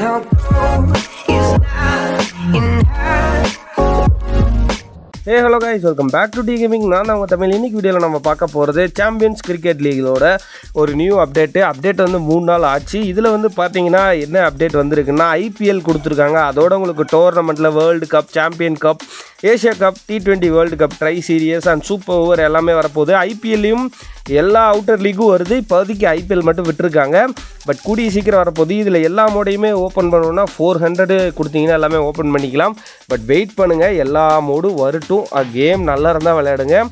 no not A hello guys welcome back to the gaming நான் அவங்க தமிழ். இன்னைக்கு வீடியோவில் நம்ம பார்க்க போகிறது சாம்பியன்ஸ் கிரிக்கெட் லீகோட ஒரு நியூ அப்டேட்டு அப்டேட் வந்து மூணு நாள் ஆச்சு. இதில் வந்து பார்த்தீங்கன்னா என்ன அப்டேட் வந்திருக்குன்னா ஐபிஎல் கொடுத்துருக்காங்க. அதோட உங்களுக்கு டோர்னமெண்ட்டில் world cup champion cup Asia cup T twenty world cup tri series and super over எல்லாமே வரப்போகுது. ஐபிஎல்லையும் எல்லா அவுட்டர் லீக்கும் வருது. இப்போதைக்கு ஐபிஎல் மட்டும் விட்டுருக்காங்க. பட் கூடிய சீக்கிரம் வரப்போகுது. இதில் எல்லா மோடையுமே ஓப்பன் பண்ணணும்னா ஃபோர் ஹண்ட்ரடு கொடுத்தீங்கன்னா எல்லாமே ஓப்பன் பண்ணிக்கலாம். பட் வெயிட் பண்ணுங்கள் எல்லா மோடும் வரட்டும். கேம் நல்லா இருந்தால் விளையாடுங்க.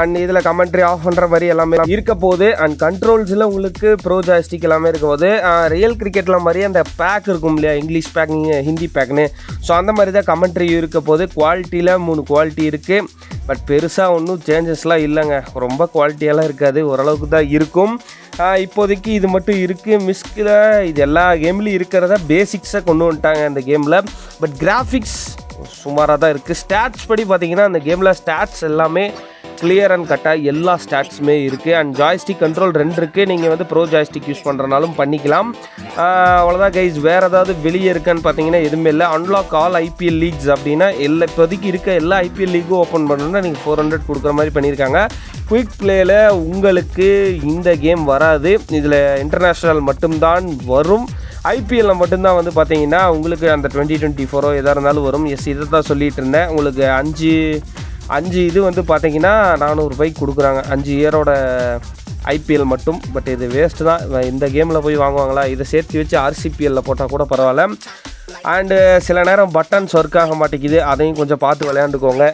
அண்ட் இதில் கமெண்ட்ரி ஆஃப் பண்ணுற மாதிரி எல்லாமே இருக்க போகுது. அண்ட் கண்ட்ரோல்ஸில் உங்களுக்கு ப்ரோ ஜாஸ்டிக் எல்லாமே இருக்க போது ரியல் கிரிக்கெட்டில் மாதிரி அந்த பேக் இருக்கும் இல்லையா? இங்கிலீஷ் பேக் ஹிந்தி பேக்னு ஸோ அந்த மாதிரி தான் கமெண்ட்ரி இருக்க போகுது. குவாலிட்டியில் மூணு குவாலிட்டி இருக்குது பட் பெருசாக ஒன்றும் சேஞ்சஸ்லாம் இல்லைங்க. ரொம்ப குவாலிட்டியெல்லாம் இருக்காது. ஓரளவுக்கு தான் இருக்கும். இப்போதைக்கு இது மட்டும் இருக்குது மிஸ்கில் இது எல்லா கேம்லேயும் இருக்கிறத பேசிக்ஸை கொண்டு வந்துட்டாங்க இந்த கேமில் பட் கிராஃபிக்ஸ் சுமாராக தான் இருக்குது ஸ்டாட்ஸ் படி பார்த்தீங்கன்னா அந்த கேமில் ஸ்டாட்ஸ் எல்லாமே கிளியர் அண்ட் கட்டாக எல்லா ஸ்டாட்ஸுமே இருக்குது அண்ட் ஜாய்ஸ்டிக் கண்ட்ரோல் ரெண்டு இருக்குது நீங்கள் வந்து ப்ரோ ஜாய்ஸ்டிக் யூஸ் பண்ணுறனாலும் பண்ணிக்கலாம். அவ்வளோதான் கைஸ் வேறு ஏதாவது வெளியே இருக்கான்னு பார்த்தீங்கன்னா எதுவுமே இல்லை. அன்லாக் ஆல் ஐபிஎல் லீக்ஸ் அப்படின்னா எல்லா இப்போதைக்கு இருக்க எல்லா ஐபிஎல் லீக்கும் ஓப்பன் பண்ணணும்னா நீங்கள் ஃபோர் ஹண்ட்ரட் கொடுக்குற மாதிரி பண்ணியிருக்காங்க. குயிக் பிளேயில் உங்களுக்கு இந்த கேம் வராது. இதில் இன்டர்நேஷ்னல் மட்டும்தான் வரும். ஐபிஎல்ல மட்டும்தான் வந்து பார்த்தீங்கன்னா உங்களுக்கு அந்த டுவெண்ட்டி டுவெண்ட்டி ஃபோரோ எதாக இருந்தாலும் வரும். எஸ் இதை தான் சொல்லிகிட்டு இருந்தேன். உங்களுக்கு அஞ்சு அஞ்சு இது வந்து பார்த்தீங்கன்னா நானூறுபாய்க்கு கொடுக்குறாங்க. அஞ்சு இயரோட ஐபிஎல் மட்டும். பட் இது வேஸ்ட்டு தான். இந்த கேமில் போய் வாங்குவாங்களா? இதை சேர்த்து வச்சு ஆர்சிபிஎல்லில் போட்டால் கூட பரவாயில்ல. அண்டு சில நேரம் பட்டன்ஸ் ஒர்க் ஆக மாட்டேங்குது. அதையும் கொஞ்சம் பார்த்து விளையாண்டுக்கோங்க.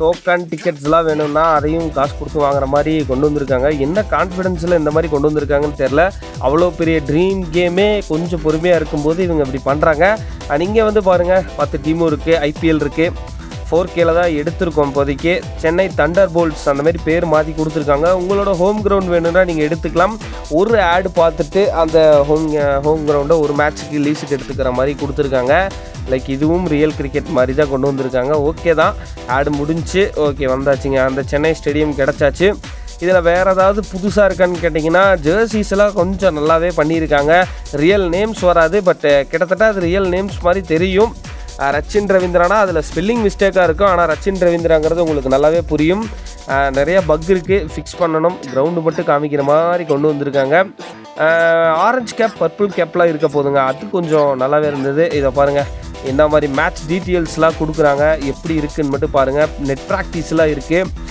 டோக்கன் டிக்கெட்ஸ்லாம் வேணும்னா அதையும் காசு கொடுத்து வாங்குற மாதிரி கொண்டு வந்திருக்காங்க. என்ன கான்ஃபிடென்ஸில் இந்த மாதிரி கொண்டு வந்திருக்காங்கன்னு தெரில அவ்வளோ பெரிய ட்ரீம் கேமே கொஞ்சம் பொறுமையாக இருக்கும்போது இவங்க இப்படி பண்ணுறாங்க இங்கே வந்து பாருங்கள் பத்து டீமும் இருக்குது ஐபிஎல் இருக்குது ஃபோர் கேல தான் எடுத்திருக்கோம் இப்போதைக்கு. சென்னை தண்டர் போல்ட்ஸ் அந்த மாதிரி பேர் மாற்றி கொடுத்துருக்காங்க. உங்களோட ஹோம் கிரவுண்ட் வேணும்னா நீங்கள் எடுத்துக்கலாம். ஒரு ஆடு பார்த்துட்டு அந்த ஹோம் ஹோம் கிரவுண்டை ஒரு மேட்ச்சுக்கு லீஸுக்கு எடுத்துக்கிற மாதிரி கொடுத்துருக்காங்க. லைக் இதுவும் ரியல் கிரிக்கெட் மாதிரி தான் கொண்டு வந்திருக்காங்க. ஓகே தான். ஆடு முடிஞ்சு ஓகே வந்தாச்சுங்க. அந்த சென்னை ஸ்டேடியம் கிடச்சாச்சு. இதில் வேறு ஏதாவது புதுசாக இருக்கான்னு கேட்டிங்கன்னா ஜெர்சிஸ் எல்லாம் கொஞ்சம் நல்லாவே பண்ணியிருக்காங்க. ரியல் நேம்ஸ் வராது பட் கிட்டத்தட்ட அது ரியல் நேம்ஸ் மாதிரி தெரியும். ரச்சின் ரவீந்திரானா அதில் ஸ்பெல்லிங் மிஸ்டேக்காக இருக்கும். ஆனால் ரச்சின் ரவீந்திராங்கிறது உங்களுக்கு நல்லாவே புரியும். நிறைய பக் இருக்குது ஃபிக்ஸ் பண்ணணும். கிரவுண்டு மட்டும் காமிக்கிற மாதிரி கொண்டு வந்திருக்காங்க. ஆரஞ்சு கேப் பர்பிள் கேப்லாம் இருக்க போதுங்க. அது கொஞ்சம் நல்லாவே இருந்தது. இதை பாருங்கள் என்ன மாதிரி மேட்ச் டீட்டெயில்ஸ்லாம் கொடுக்குறாங்க. எப்படி இருக்குன்னு மட்டும் பாருங்கள் நெட் ப்ராக்டிஸ்லாம் இருக்குது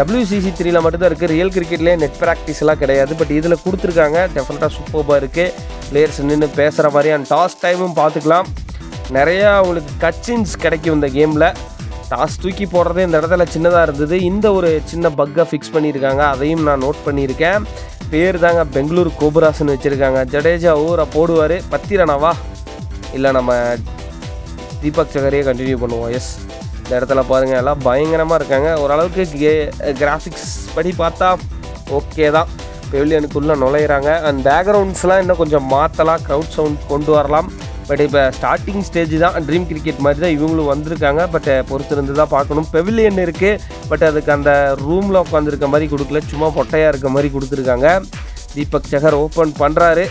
டபிள்யூசிசி த்ரீயில் மட்டும்தான் இருக்குது ரியல் கிரிக்கெட்லேயே நெட் ப்ராக்டிஸ்லாம் கிடையாது. பட் இதில் கொடுத்துருக்காங்க. டெஃபினட்டாக சூப்பராக இருக்குது பிளேயர்ஸ் நின்று பேசுகிற மாதிரி அண்ட் டாஸ் டைமும் பார்த்துக்கலாம். நிறையா உங்களுக்கு கட்சின்ஸ் கிடைக்கும் இந்த கேமில் டாஸ் தூக்கி போடுறதே இந்த இடத்துல சின்னதாக இருந்தது. இந்த ஒரு சின்ன பக்கை ஃபிக்ஸ் பண்ணியிருக்காங்க. அதையும் நான் நோட் பண்ணியிருக்கேன். பேர் தாங்க பெங்களூர் கோபுராசன் வச்சுருக்காங்க. ஜடேஜா ஊரை போடுவார். பத்திரனாவா? இல்லை நம்ம தீபக் சகரையே கண்டினியூ பண்ணுவோம். எஸ் இந்த இடத்துல பாருங்கள் எல்லாம் பயங்கரமாக இருக்காங்க. ஓரளவுக்கு கே கிராஃபிக்ஸ் படி பார்த்தா ஓகே தான். பெவிலியனுக்குள்ளே நுழையிறாங்க. அண்ட் பேக்ரவுண்ட்ஸ்லாம் இன்னும் கொஞ்சம் மாற்றலாம் க்ரௌட் சவுண்ட் கொண்டு வரலாம். பட் இப்போ ஸ்டார்டிங் ஸ்டேஜ் தான் ட்ரீம் கிரிக்கெட் மாதிரி தான் இவங்களும் வந்திருக்காங்க. பட் பொறுத்திருந்து தான் பார்க்கணும். பெவிலியன் இருக்குது பட் அதுக்கு அந்த ரூமில் உட்காந்துருக்க மாதிரி கொடுக்கல. சும்மா பொட்டையாக இருக்க மாதிரி கொடுத்துருக்காங்க. தீபக் சகர் ஓப்பன் பண்ணுறாரு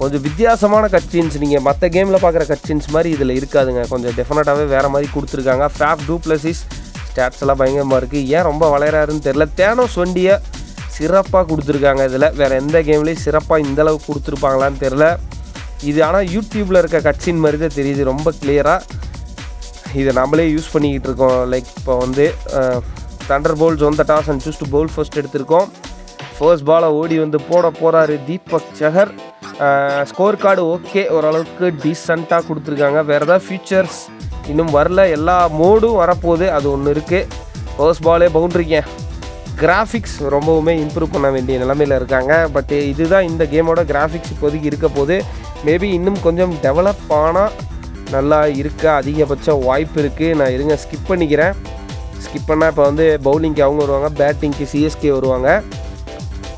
கொஞ்சம் வித்தியாசமான கட்சின்ஸ் நீங்கள் மற்ற கேமில் பார்க்குற கட்சின்ஸ் மாதிரி இதில் இருக்காதுங்க. கொஞ்சம் டெஃபினட்டாகவே வேறு மாதிரி கொடுத்துருக்காங்க. ஃபேப் டூ ப்ளஸிஸ் ஸ்டாட்ஸ் எல்லாம் பயங்கரமாக இருக்குது ஏன் ரொம்ப வளையறாருன்னு தெரில தேனோ சொண்டியை சிறப்பாக கொடுத்துருக்காங்க இதில். வேறு எந்த கேம்லேயும் சிறப்பாக இந்தளவுக்கு கொடுத்துருப்பாங்களான்னு தெரில இது ஆனால் யூடியூப்பில் இருக்க கட்சின் மாதிரி தான் தெரியுது ரொம்ப கிளியராக இதை நம்மளே யூஸ் பண்ணிக்கிட்டு இருக்கோம். லைக் இப்போ வந்து Thunder Bolts won the toss and choose to bowl first எடுத்திருக்கோம். ஃபர்ஸ்ட் பாலை ஓடி வந்து போட போகிறாரு Deepak Chahar score card okay ஓரளவுக்கு டீசெண்டாக கொடுத்துருக்காங்க. வேறு ஏதாவது ஃபீச்சர்ஸ் இன்னும் வரல. எல்லா மோடும் வரப்போகுது. அது ஒன்று இருக்குது ஃபர்ஸ்ட் பாலே பவுண்ட்ரிங்க கிராஃபிக்ஸ் ரொம்பவுமே இம்ப்ரூவ் பண்ண வேண்டிய நிலமையில் இருக்காங்க. பட் இதுதான் இந்த கேமோட கிராஃபிக்ஸ் இப்போதைக்கு இருக்க போது மேபி இன்னும் கொஞ்சம் டெவலப் ஆனால் நல்லா இருக்க அதிகபட்ச வாய்ப்பு இருக்குது நான் இருங்க ஸ்கிப் பண்ணிக்கிறேன். ஸ்கிப் பண்ணால் இப்போ வந்து பவுலிங்க்கு அவங்க வருவாங்க பேட்டிங்க்கு சிஎஸ்கே வருவாங்க.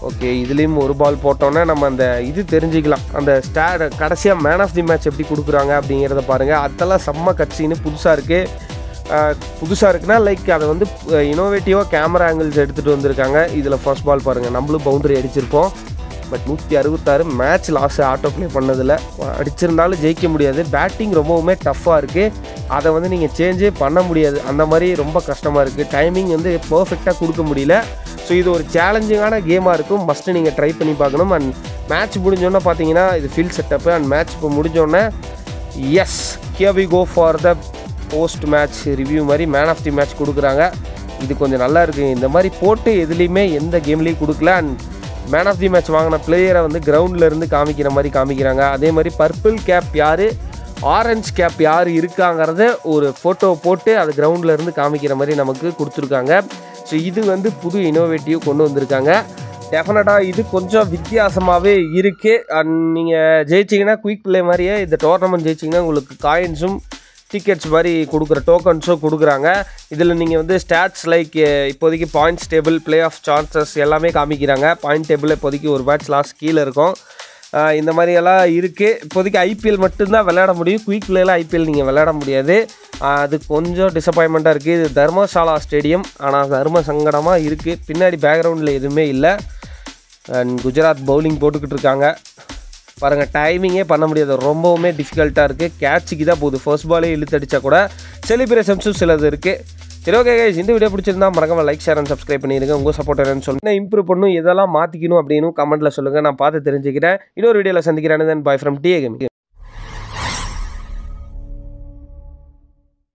ஓகே இதுலேயும் ஒரு பால் போட்டோன்னே நம்ம அந்த இது தெரிஞ்சுக்கலாம். அந்த ஸ்டா கடைசியாக மேன் ஆஃப் தி மேட்ச் எப்படி கொடுக்குறாங்க அப்படிங்கிறத பாருங்கள் அதெல்லாம் செம்ம கட்சின்னு புதுசாக இருக்குது புதுசாக இருக்குன்னா லைக் அதை வந்து இனோவேட்டிவாக கேமரா ஆங்கிள்ஸ் எடுத்துகிட்டு வந்திருக்காங்க. இதில் ஃபர்ஸ்ட் பால் பாருங்கள் நம்மளும் பவுண்டரி அடிச்சிருப்போம். பட் நூற்றி அறுபத்தாறு மேட்ச் லாஸ் ஆட்டோ ப்ளே பண்ணதில். அடிச்சிருந்தாலும் ஜெயிக்க முடியாது. பேட்டிங் ரொம்பவுமே டஃப்பாக இருக்குது அதை வந்து நீங்கள் சேஞ்சே பண்ண முடியாது. அந்த மாதிரி ரொம்ப கஷ்டமாக இருக்குது டைமிங் வந்து பர்ஃபெக்டாக கொடுக்க முடியல. ஸோ இது ஒரு சேலஞ்சிங்கான கேமாக இருக்கும். ஃபஸ்ட்டு நீங்கள் ட்ரை பண்ணி பார்க்கணும். அண்ட் மேட்ச் முடிஞ்சோன்னே பார்த்தீங்கன்னா இது ஃபீல்ட் செட்டப்பு அண்ட் மேட்ச் இப்போ முடிஞ்சோடனே S K V go for the post match review மாதிரி மேன் ஆஃப் தி மேட்ச் கொடுக்குறாங்க. இது கொஞ்சம் நல்லா இருக்குது இந்த மாதிரி போட்டு எதுலேயுமே எந்த கேம்லேயும் கொடுக்கல. And man of the match வாங்கின பிளேயரை வந்து கிரவுண்ட்லேருந்து காமிக்கிற மாதிரி காமிக்கிறாங்க. அதே மாதிரி பர்பிள் கேப் யார் ஆரஞ்ச் கேப் யார் இருக்காங்கிறத ஒரு ஃபோட்டோ போட்டு அது கிரவுண்ட்லேருந்து காமிக்கிற மாதிரி நமக்கு கொடுத்துருக்காங்க. ஸோ இது வந்து புது இனோவேட்டிவ் கொண்டு வந்திருக்காங்க. டெஃபினட்டாக இது கொஞ்சம் வித்தியாசமாகவே இருக்குது அண்ட் நீங்கள் ஜெயிச்சிங்கன்னா குயிக் பிளே மாதிரியே இந்த டோர்னமெண்ட் ஜெயிச்சிங்கன்னா உங்களுக்கு காயின்ஸும் டிக்கெட்ஸ் மாதிரி கொடுக்குற டோக்கன்ஸும் கொடுக்குறாங்க. இதில் நீங்கள் வந்து ஸ்டாட்ஸ் லைக் இப்போதைக்கு points table play off chances எல்லாமே காமிக்கிறாங்க. பாயிண்ட் டேபிள் இப்போதைக்கு ஒரு மேட்ச் லாஸ்ட் கீழே இருக்கும். இந்த மாதிரியெல்லாம் இருக்குது இப்போதைக்கு ஐபிஎல் மட்டும்தான் விளையாட முடியும். குயிக் பிளேயில் ஐபிஎல் நீங்கள் விளையாட முடியாது. அது கொஞ்சம் டிசப்பாயின்மெண்ட்டாக இருக்குது இது தர்மசாலா ஸ்டேடியம் ஆனால் தர்ம சங்கடமாக இருக்குது பின்னாடி பேக்ரவுண்டில் எதுவுமே இல்லை. அண்ட் குஜராத் பவுலிங் போட்டுக்கிட்டு இருக்காங்க. பாருங்கள் டைமிங்கே பண்ண முடியாது. ரொம்பவுமே டிஃபிகல்ட்டாக இருக்குது கேட்சுக்கு தான் போகுது. ஃபர்ஸ்ட் பாலே இழுத்தடிச்சா கூட செலிப்ரேஷன்ஸும் சிலது இருக்குது சரி ஓகே கைஸ் இந்த வீடியோ பிடிச்சிருந்தா மறக்காம லைக் ஷேர் அண்ட் சப்ஸ்கிரைப் பண்ணிடுங்க. உங்கள் சப்போர்ட் என்னன்னு சொல்லுங்கள் இம்ப்ரூவ் பண்ணும். இதெல்லாம் மாற்றிக்கணும் அப்படின்னு கமெண்ட்டில் சொல்லுங்கள் நான் பார்த்து தெரிஞ்சுக்கிறேன். இன்னொரு வீடியோவில் சந்திக்கிறேன். தென் பாய் ஃப்ரம் டி